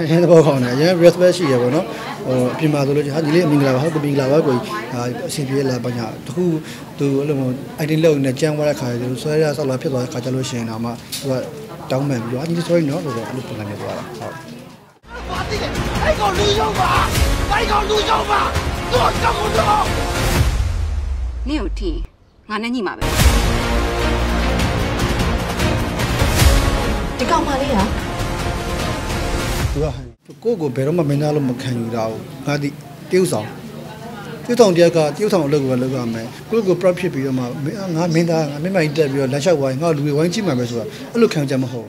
အရင်သဘောကောင်းတယ်အရင် respect ရှိရပေါ့နော်ဟိုအပြင်မှာဆိုလို့ချင်းဟာညီလေးမင်္ဂလာပါဟုတ်ကဲ့မင်္ဂလာပါကိုအဆင်ပြေလာပါညာတခုသူအဲ့လိုမျိုး item လောက်နေကြမ်းသွားတဲ့ခါကျတော့ဆွဲရဆောက်လာဖြစ်သွားတဲ့ခါကျလို့ရှိရင်တော့မှသူကတောင်းပန်ပြီးတော့ညီလေး sorry နော်ဆိုတော့အဲ့လိုပုံစံမျိုးသွားတာဟုတ်တိုက်ကောင်လူရောက်ပါတိုက်ကောင်လူရောက်ပါတော့ကောင်းတော့နင့်ကိုထင်ငါနဲ့ညီမှာပဲဒီကောင်မလေးက သူကကိုယ့်ကိုဘယ်တော့မှမင်းသားလို့မခံယူတာဘူးငါဒီတရုပ်ဆောင်တရုပ်ဆောင်တယောက်ကတရုပ်ဆောင်အလုပ်ကိုပဲလုပ်ရမယ်ကိုယ့်ကို proud ဖြစ်ပြီးတော့မှမင်းငါမင်းသားငါမင်းမကြီးတက်ပြီးတော့လက်လျှောက်ဝိုင်းငါလူတွေဝိုင်းကြည့်မှာပဲဆိုတာအဲ့လိုခံကြမဟုတ်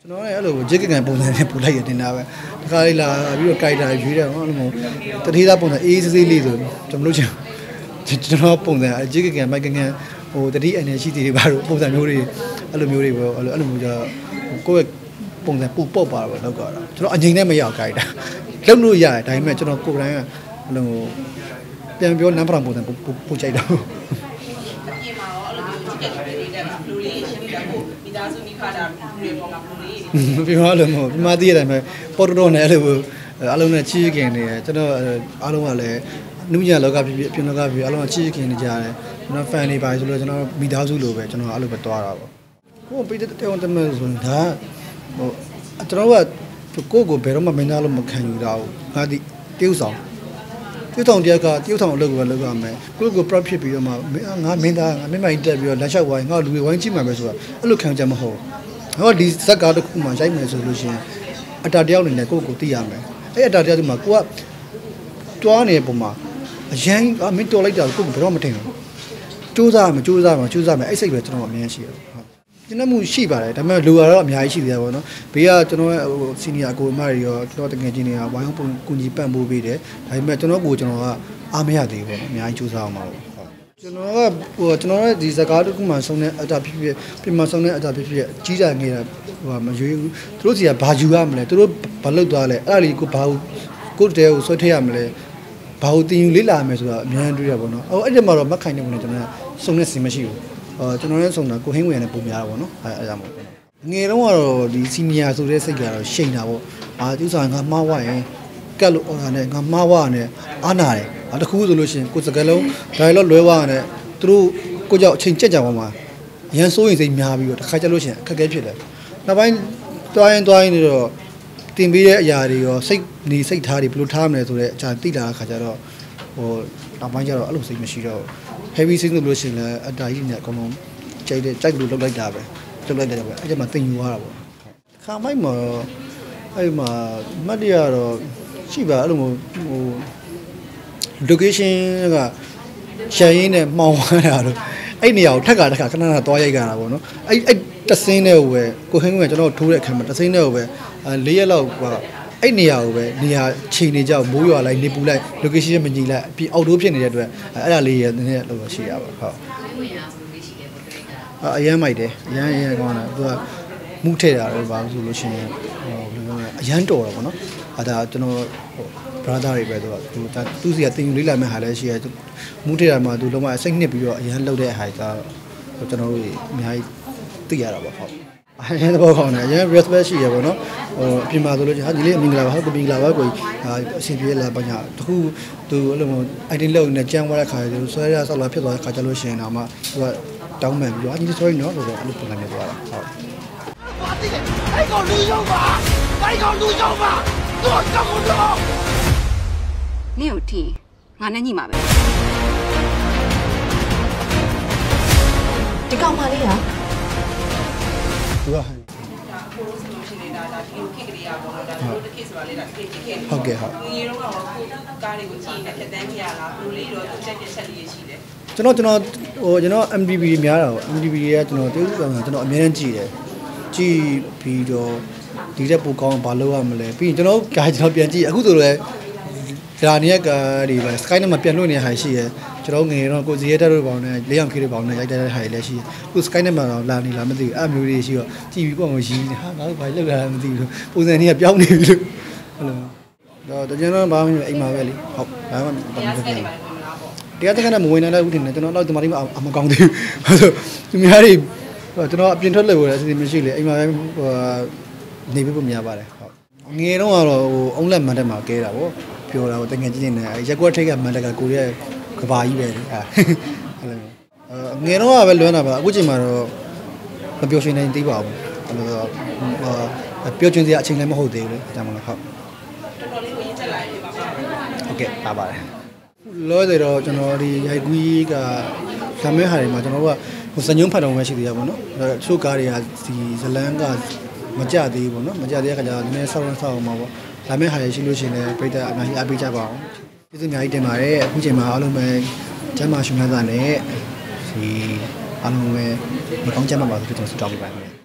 ကျွန်တော်လည်းအဲ့လိုဂျက်ကကန်ပုံစံနဲ့ပူလိုက်ရတင်တာပဲတခါလေးလာပြီးတော့ကြိုက်တာရွေးတယ်ဟောလို့မို့တတိသားပုံစံအေးစေးလေးဆိုကျွန်တော်တို့ချင်ကျွန်တော်ပုံစံဂျက်ကကန်မိုက်ကကန် ဟိုတတိအနေရှိသေးတွေပါတော့ပုံစံမျိုးတွေအဲ့လိုမျိုးတွေပေါ့အဲ့လိုအဲ့လိုမျိုးကြကိုယ့်ရဲ့ပုံစံပူပုတ်ပါတော့လောက်ကြတာကျွန်တော်အငိမ့်နဲ့မရောက်ကြိုက်တာလုံလို့ရတယ်ဒါပေမဲ့ကျွန်တော်ကိုယ်တိုင်ကအဲ့လိုပြန်ပြောနံပါတ်ပုံစံပူပူကြိုက်တော့ပြင်မှာရောအဲ့လိုမျိုးကြည့်ကြည့်နေတဲ့ဘလူးလေးရှင်းပြဖို့မိသားစုမိခါတာဘလူးတွေပေါ်မှာဘလူးလေးတွေပြမလို့မဟုတ်ပြမသိရတယ်မဲ့ပေါ်တော်တော်နဲ့အဲ့လိုအလုံးနဲ့ချီးခင်နေတယ်ကျွန်တော်အားလုံးကလည်းနုညလောကဖြစ်ဖြစ်ပြင်လောကဖြစ်ဖြစ်အားလုံးကချီးခင်နေကြတယ် ကျွန်တော် fan တွေပါဆိုလို့ကျွန်တော်မိသားစုလိုပဲကျွန်တော်အဲ့လိုပဲတွားတာပေါ့ဟိုပိတ်တဲ့တောင်းတမဲဆိုရင်ဒါဟိုကျွန်တော်ကကိုယ့်ကိုဘယ်တော့မှမင်းသားလို့မခံယူတာဘူးငါဒီတရုပ်ဆောင်တရုပ်ဆောင်တယောက်ကတရုပ်ဆောင်အလုပ်ကိုပဲလုပ်ရမယ်ကိုယ့်ကို proud ဖြစ်ပြီးတော့မှငါမင်းသားငါမင်းမကြီးတက်ပြီးတော့လက်လျှောက်ဝိုင်းငါလူတွေဝိုင်းကြည့်မှာပဲဆိုတာအဲ့လိုခံကြမဟုတ်ဘူးဟောဒီဇက်ကားတစ်ခုမှရိုက်မယ်ဆိုလို့ရှိရင်အတာတယောက်အနေနဲ့ကိုယ့်ကိုယ်သိရမယ်အဲ့အတာတယောက်ဒီမှာကိုကတွားနေတဲ့ပုံမှာအရင်အမင်းတော်လိုက်တာကိုယ့်ကိုဘယ်တော့မထင်ဘူး စူးစမ်းမယ်စူးစမ်းမယ်စူးစမ်းမယ်အဲ့စိတ်ပဲကျွန်တော်အမြင်ရှိတယ်ဟုတ်ကျင်းမှုရှိပါတယ်ဒါပေမဲ့လူကတော့အများကြီးရှိသေးတယ်ပေါ့နော်ဘေးကကျွန်တော်ရဲ့ဟိုစီနီယာကိုအမတွေရောကျွန်တော်တကယ်ချင်းတွေကဝိုင်းဝန်းပုံကူညီပံ့ပိုးပေးတယ်ဒါပေမဲ့ကျွန်တော်ကိုကျွန်တော်ကအားမရသေးဘူးပေါ့နော်အများကြီးစူးစမ်းအောင်ပါပေါ့ဟုတ်ကျွန်တော်ကဟိုကျွန်တော်ရဲ့ဒီစကားတစ်ခုမှဆုံးတဲ့အတာဖြစ်ဖြစ်ပြင်မဆုံးတဲ့အတာဖြစ်ဖြစ်ကြီးတာငယ်တာဟိုမရွေးဘူးသူတို့စီကဘာယူရမလဲသူတို့ဘာလုပ်သွားလဲအဲ့ဒါလေးကိုဘာကိုတဲကိုဆွဲထည့်ရမလဲ ဘာကိုတင်ယူလေးလာမယ်ဆိုတာအများကြီးတွေ့ရပါတော့။အော်အဲ့ဒီမှာတော့မက်ခိုင်နေဘူးလေကျွန်တော်ကစုံနေစင်မရှိဘူး။အော်ကျွန်တော်လည်းစုံတာကိုဟင်းဝင်နဲ့ပုံများတာပေါ့နော်။အဲအဲ့ဒါမို့။ငယ်တော့ကတော့ဒီစီနီယာဆိုတဲ့စိတ်ကတော့ရှိန်တာပေါ့။အာသူစားငါမှားဝရင်ကတ်လို့အော်တာနဲ့ငါမှားဝနဲ့အာနာတယ်။အတခုဆိုလို့ရှိရင်ကိုစကလုံး dialogue လွဲဝရတယ်သူတို့ကိုကြောက်အချိန်ကြက်ကြပါမှာရန်စိုးရင်စိတ်များပြီးတော့တစ်ခါကြလို့ရှိရင်အခက်အခဲဖြစ်တယ်။နောက်ပိုင်းတွားရင်တွားရင်တော့ တင်ပေးတဲ့အရာတွေရောစိတ်နေစိတ်ထားတွေဘယ်လိုထားမလဲဆိုတဲ့အချာသိလာတဲ့ခါကျတော့ဟိုနောက်ပိုင်းကျတော့အဲ့လိုစိတ်မရှိတော့ heavy စိတ်ဆိုလို့ရှိရင်လည်းအတားကြီးနဲ့အကုန်လုံးကြိုက်တဲ့ကြိုက်လို့လုပ်လိုက်တာပဲလုပ်လိုက်တယ်ပဲအဲ့ကျမှတင်ယူသွားတာပေါ့ခါမိုက်မှာတော့အဲ့မှာမတ်တရတော့ရှိပါအဲ့လိုမျိုးဟို location ကရှယ်ရင်းနဲ့မှောင်သွားတာတော့ အဲ့နေရာကိုထက်ကထက်ကခဏခဏသွားရိုက်ကြတာပေါ့နော်အဲ့အဲ့တဆင်းတဲ့ကိုပဲကိုဟင်းကကျွန်တော်ထိုးတဲ့အခါမှာတဆင်းတဲ့ကိုပဲအဲ၄ရက်လောက်ကအဲ့နေရာကိုပဲနေရာချိန်နေကြမိုးရွာလိုက်နေပူလိုက် location မညီလိုက်ပြီးအောက်တိုးဖြစ်နေတဲ့အတွက်အဲ့ဒါလေးရနည်းနည်းလောက်ရှိရပါဟုတ်အအရန်မိုက်တယ်အရန်အရန်ကောင်းတယ်သူကမူးထည့်တာတော့ဘာလို့ဆိုလို့ရှိရင်ဟိုဘယ်လိုလဲအရန်တော်တော့ဗောနော်အဲဒါကျွန်တော်ဟို brother တွေပဲသူကသူစီကတင်ယူလေးလာမဲ့ဟာလည်းရှိရဲမူးတရားမှာသူလုံးဝစိတ်နှစ်ပြီးတော့အရန်လှုပ်တဲ့ဟာကကျွန်တော်တို့အများကြီးသိရတာပေါ့ဟုတ်အရင်သဘောကောင်းတယ်အရင် respect ရှိရပါတော့ဟိုအပြင်မှာဆိုလို့ဟာဒီလေးမင်္ဂလာပါဟုတ်ကမင်္ဂလာပါကိုအဆင်ပြေလာပါညာတခုသူအဲ့လိုမျိုး item လောက်နေကြမ်းသွားတဲ့ခါကျတော့ဆွဲရဆောက်လာဖြစ်သွားတဲ့ခါကျလို့ရှိရင်တော့မှသူကတောင်းပန်ပြီးတော့ဒီ sorry နော်ဆိုတော့အဲ့လိုပုံစံမျိုးသွားတာဟုတ်အဲ့ကောင်လူရောက်ပါတိုက်ကောင်လူရောက်ပါတို့ကမ္ဘာတော့ နင့်ကိုထင်ငါနဲ့ညီမှာပဲဒီကောင်မလေးကသူကဟန်ဒါအခုလို့ဆိုလို့ရှိရင်ဒါဒါဒီခေတ်ကလေးอ่ะပေါ့နော်ဒါတို့တစ်ခေတ်ဆိုတာလေးဒါတစ်ခေတ်တစ်ခေတ်ဟုတ်ကဲ့ဟုတ်ငယ်တော့ကတော့ကိုကားတွေကိုကြည့်နေဖြတ်တန်းကြရလားဘလူးလေးတော့သူချက်ချက်ချက်လေးရှိတယ်ကျွန်တော်ကျွန်တော်ဟိုကျွန်တော် MDB များတာပေါ့ MDB တွေကကျွန်တော်တေးဥဆောင်ကျွန်တော်အများကြီးကြည့်တယ်ကြည့်ပြီးတော့ဒီတဲ့ပိုကောင်းဘာလုပ်ရမလဲပြီးရင်ကျွန်တော်ကာကျွန်တော်ပြန်ကြည့်အခုဆိုတော့ ဒါနေကဒီပဲ Sky နဲ့မပြန်လို့နေတဲ့ဟာရှိရယ်ကျွန်တော်ငယ်တော့ကိုစီရဲတက်တို့ပေါင်းနဲ့လေးအောင်ခေးတို့ပေါင်းနဲ့ရိုက်တဲ့ဟာတွေလည်းရှိရယ်အခု Sky နဲ့မှတော့လာနေလားမသိဘူးအဲ့မျိုးတွေရှိတော့ကြည့်ပြီးပေါ့မရီးနေဟာငါတို့ဘာလုပ်ရလဲမသိဘူးပုံစံတွေကပြောင်းနေပြီလို့ဟုတ်လားတော့တကယ်တော့ဘာမှမအိမ်မှာပဲလေဟုတ်ဘာမှမတရားစလုပ်ကဲဘူးနေပါမလားပေါ့တရားတက္ကသိုလ်မဝင်နိုင်တဲ့ဥထင်တယ်ကျွန်တော်တော့ဒီမှာဒီမှာအမကောင်းသေးဘူးဆိုသူများတွေဟိုကျွန်တော်အပြင်ထွက်လို့လည်းအစီအစဉ်မရှိလေအိမ်မှာပဲဟိုနေပြီးပုံများပါတယ်ဟုတ်ငယ်တော့ကတော့ဟိုအုံးလက်မန်တက်မှာကဲတာဗော ပြောတာဟိုတကယ်ချင်းနေရက်ကွက်ထိတ်ကမန်တက်ကကိုရဲ့ကဘာကြီးပဲလေအဲအဲ့လိုမျိုးငယ်တော့ကပဲလွမ်းတာပါအခုချိန်မှာတော့မပြောရှင်နိုင်သေးပါဘူးအဲ့လိုတော့ပြောချင်စရာအချိန်လည်းမဟုတ်သေးဘူးလေဒါမှမဟုတ်ဟုတ်တော်တော်လေးကိုရင်းချက်လာရေးပါပါဟုတ်ကဲ့ပါပါတယ်လောတယ်တော့ကျွန်တော်ဒီရိုက်ကူးကလာမဲဟာတွေမှာကျွန်တော်တို့ကဟိုစညုံဖတ်တော်ပဲရှိသေးရပါတော့။အဲချို့ကားတွေကဒီဇလန်းကမကြသေးဘူးပေါ့နော်။မကြသေးတဲ့ခါကျတော့နည်းနည်းဆောက်ရဆောက်အောင်ပါပေါ့။ လာမဲဟာတွေရှိလို့ရှိရင်လည်းပြိတ္တအများကြီးအားပေးကြပါအောင်။ကျေးဇူးအများကြီးတင်ပါတယ်။အခုချိန်မှာအားလုံးပဲကျမ်းမာရှင်များစွာနဲ့ဒီအားလုံးပဲဒီကောင်းကျမ်းမာပါစေလို့ကျွန်တော်ဆုတောင်းပေးပါမယ်